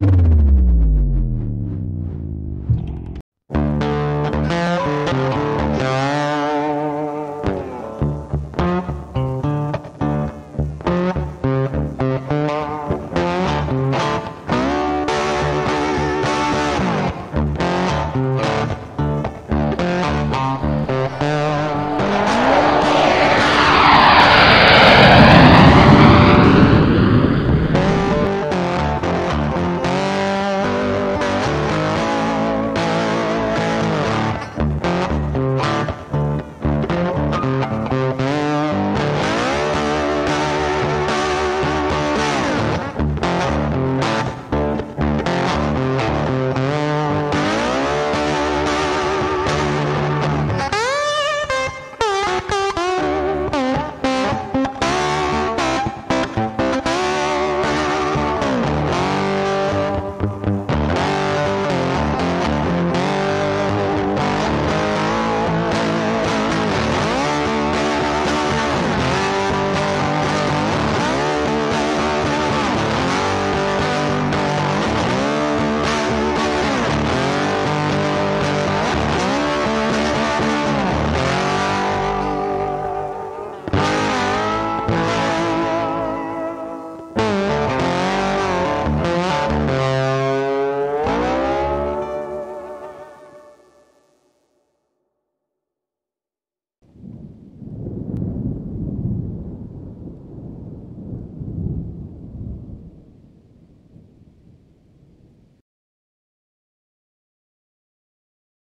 you